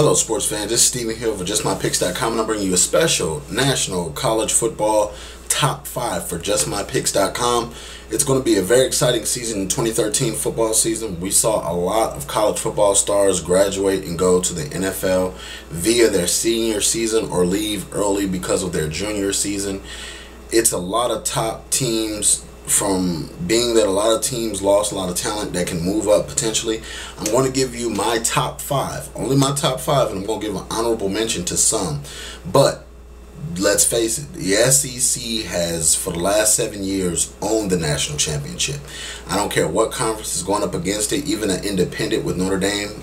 Hello, sports fans. This is Stephen Hill for JustMyPicks.com, and I'm bringing you a special national college football top five for JustMyPicks.com. It's going to be a very exciting season in 2013 football season. We saw a lot of college football stars graduate and go to the NFL via their senior season or leave early because of their junior season. It's a lot of top teams from being that a lot of teams lost a lot of talent that can move up potentially, I'm going to give you my top five. Only my top five, and I'm going to give an honorable mention to some. But let's face it, the SEC has, for the last seven years, owned the national championship. I don't care what conference is going up against it, even an independent with Notre Dame.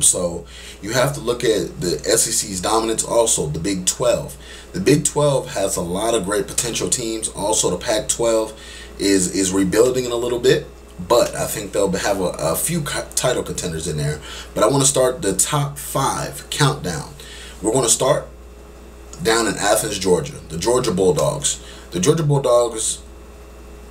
So you have to look at the SEC's dominance, also the Big 12. The Big 12 has a lot of great potential teams. Also, the Pac 12 is is rebuilding in a little bit, but I think they'll have a, a few title contenders in there. But I want to start the top five countdown. We're going to start down in Athens, Georgia. The Georgia Bulldogs. The Georgia Bulldogs.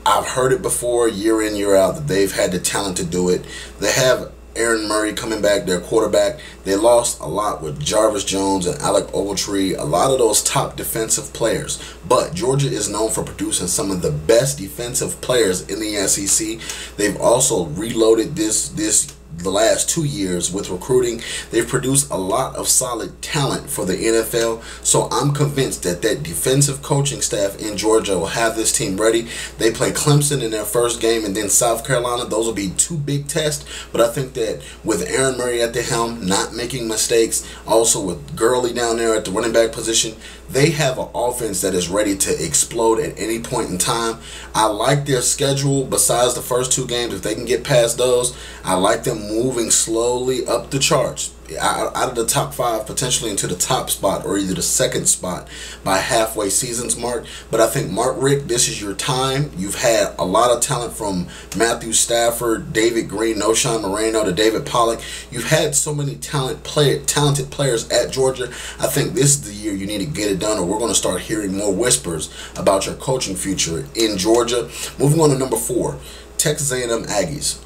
I've heard it before, year in, year out, that they've had the talent to do it. They have Aaron Murray coming back, their quarterback. They lost a lot with Jarvis Jones and Alec Ogletree, a lot of those top defensive players. But Georgia is known for producing some of the best defensive players in the SEC. They've also reloaded this this the last two years with recruiting. They've produced a lot of solid talent for the NFL. So I'm convinced that that defensive coaching staff in Georgia will have this team ready. They play Clemson in their first game and then South Carolina. Those will be two big tests. But I think that with Aaron Murray at the helm, not making mistakes, also with Gurley down there at the running back position, they have an offense that is ready to explode at any point in time. I like their schedule besides the first two games. If they can get past those, I like them moving slowly up the charts out, of the top five potentially into the top spot or either the second spot by halfway season's mark. But i think mark richt this is your time. You've had a lot of talent from matthew stafford david Greene Knowshon moreno to david Pollack. you've had so many talent play, talented players at georgia. I think this is the year you need to get it done or we're going to start hearing more whispers about your coaching future in georgia. Moving on to number four texas a&m aggies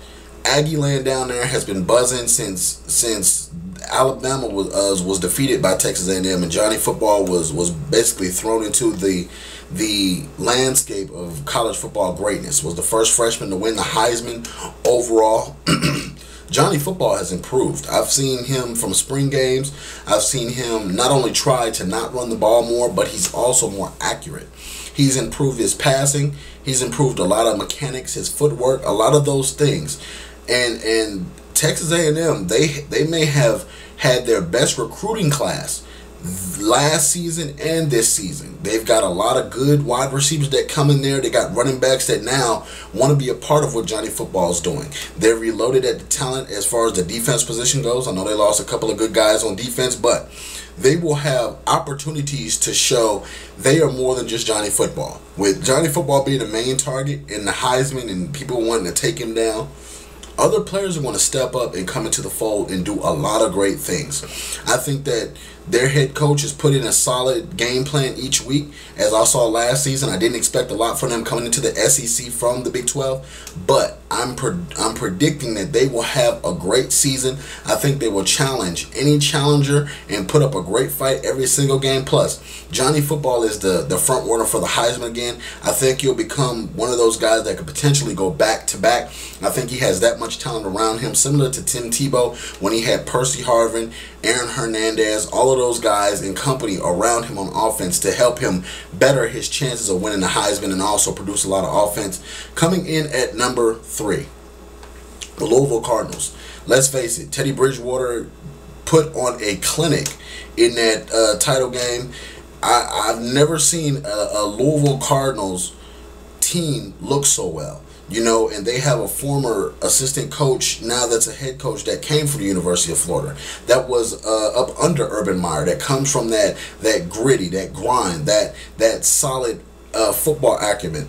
Aggie land down there has been buzzing since since Alabama was uh, was defeated by Texas A&M, and Johnny Football was was basically thrown into the the landscape of college football greatness. Was the first freshman to win the Heisman overall. Johnny Football has improved. I've seen him from spring games. I've seen him not only try to not run the ball more, but he's also more accurate. He's improved his passing. He's improved a lot of mechanics, his footwork, a lot of those things. And and Texas A&M, they they may have had their best recruiting class last season and this season. They've got a lot of good wide receivers that come in there. They got running backs that now want to be a part of what Johnny Football is doing. They're reloaded at the talent as far as the defense position goes. I know they lost a couple of good guys on defense, but they will have opportunities to show they are more than just Johnny Football. With Johnny Football being the main target and the Heisman and people wanting to take him down, other players are going to step up and come into the fold and do a lot of great things. I think that their head coach has put in a solid game plan each week. As I saw last season, I didn't expect a lot from them coming into the SEC from the Big 12, but I'm I'm predicting that they will have a great season. I think they will challenge any challenger and put up a great fight every single game. Plus, Johnny Football is the the front runner for the Heisman again. I think he'll become one of those guys that could potentially go back to back. I think he has that much talent around him, similar to Tim Tebow when he had Percy Harvin, Aaron Hernandez, all of those guys and company around him on offense to help him better his chances of winning the Heisman and also produce a lot of offense. Coming in at number three, the Louisville Cardinals. Let's face it, Teddy Bridgewater put on a clinic in that uh, title game. I, have never seen a, a Louisville Cardinals team look so well you know, and they have a former assistant coach now that's a head coach that came from the University of Florida. That was uh, up under Urban Meyer. That comes from that that gritty, that grind, that that solid uh, football acumen.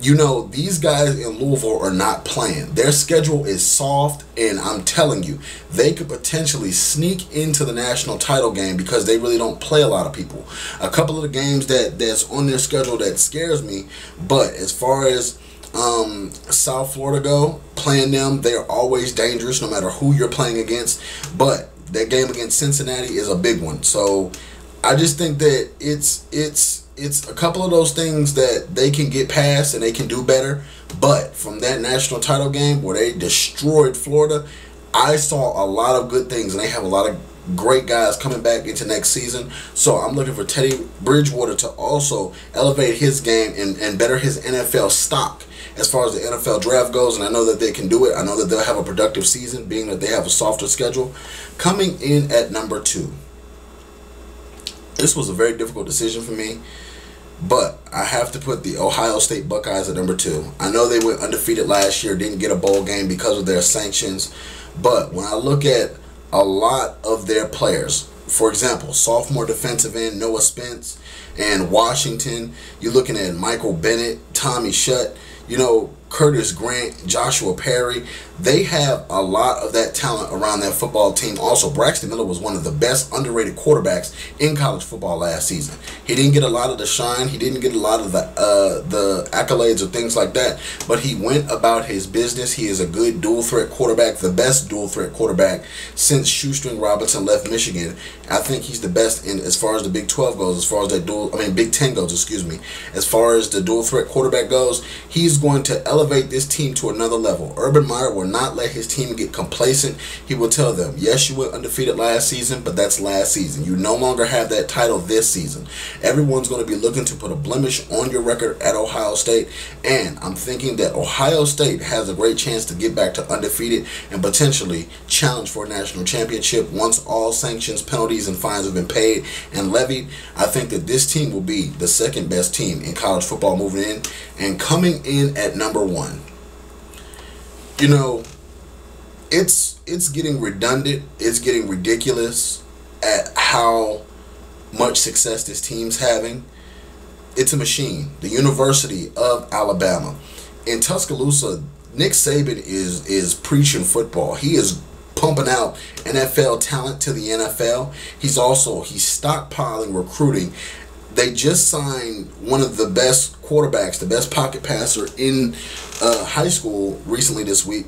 You know, these guys in Louisville are not playing. Their schedule is soft, and I'm telling you, they could potentially sneak into the national title game because they really don't play a lot of people. A couple of the games that that's on their schedule that scares me, but as far as um, South Florida go, playing them, they're always dangerous no matter who you're playing against. But that game against Cincinnati is a big one. So I just think that it's it's it's a couple of those things that they can get past and they can do better. But from that national title game where they destroyed Florida, I saw a lot of good things, and they have a lot of great guys coming back into next season. So I'm looking for Teddy Bridgewater to also elevate his game and, and better his NFL stock as far as the NFL draft goes. And I know that they can do it. I know that they'll have a productive season, being that they have a softer schedule. Coming in at number two. This was a very difficult decision for me. But I have to put the Ohio State Buckeyes at number two. I know they went undefeated last year, didn't get a bowl game because of their sanctions. But when I look at a lot of their players, for example, sophomore defensive end Noah Spence and Washington, you're looking at Michael Bennett, Tommy Schutt, you know, Curtis Grant, Joshua Perry. They have a lot of that talent around that football team. Also, Braxton Miller was one of the best underrated quarterbacks in college football last season. He didn't get a lot of the shine. He didn't get a lot of the uh, the accolades or things like that. But he went about his business. He is a good dual threat quarterback, the best dual threat quarterback since Shoestring Robinson left Michigan. I think he's the best in as far as the Big 12 goes. As far as that dual, I mean Big 10 goes. Excuse me. As far as the dual threat quarterback goes, he's going to elevate this team to another level. Urban Meyer will not let his team get complacent. He will tell them, yes, you were undefeated last season, but that's last season. You no longer have that title this season. Everyone's going to be looking to put a blemish on your record at Ohio State, and I'm thinking that Ohio State has a great chance to get back to undefeated and potentially challenge for a national championship once all sanctions, penalties, and fines have been paid and levied. I think that this team will be the second best team in college football moving in and coming in at number one. You know, it's it's getting redundant. It's getting ridiculous at how much success this team's having. It's a machine. The University of Alabama in Tuscaloosa. Nick Saban is is preaching football. He is pumping out NFL talent to the NFL. He's also he's stockpiling recruiting they just signed one of the best quarterbacks, the best pocket passer in uh, high school recently this week.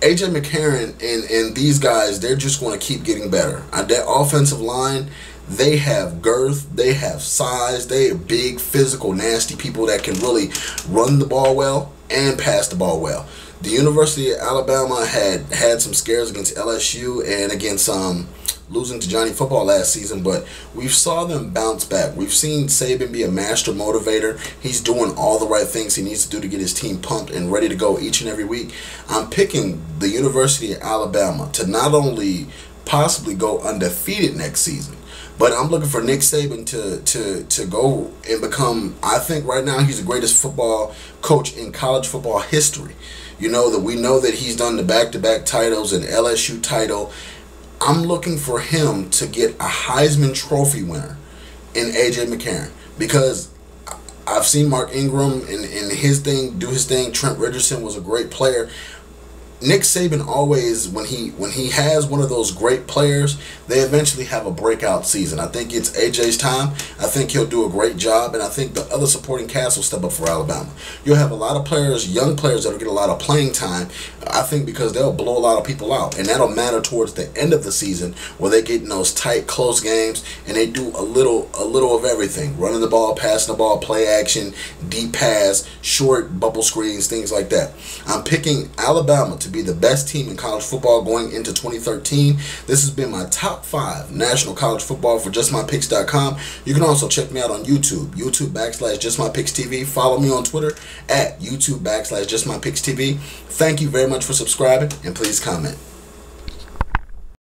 AJ McCarron and, and these guys, they're just going to keep getting better. Uh, that offensive line, they have girth, they have size, they are big, physical, nasty people that can really run the ball well and pass the ball well. The University of Alabama had had some scares against LSU and against um, losing to Johnny Football last season, but we've saw them bounce back. We've seen Saban be a master motivator. He's doing all the right things he needs to do to get his team pumped and ready to go each and every week. I'm picking the University of Alabama to not only possibly go undefeated next season, but I'm looking for Nick Saban to to to go and become. I think right now he's the greatest football coach in college football history. You know that we know that he's done the back-to-back titles and LSU title I'm looking for him to get a Heisman Trophy winner in AJ McCarron because I've seen Mark Ingram and, and his thing do his thing. Trent Richardson was a great player, Nick Saban always when he when he has one of those great players, they eventually have a breakout season. I think it's AJ's time. I think he'll do a great job, and I think the other supporting cast will step up for Alabama. You'll have a lot of players, young players that'll get a lot of playing time. I think because they'll blow a lot of people out, and that'll matter towards the end of the season where they get in those tight, close games and they do a little a little of everything: running the ball, passing the ball, play action, deep pass, short bubble screens, things like that. I'm picking Alabama to be the best team in college football going into 2013. This has been my top five national college football for justmypicks.com. You can also check me out on YouTube, YouTube backslash justmypickstv. Follow me on Twitter at YouTube backslash justmypickstv. Thank you very much for subscribing and please comment.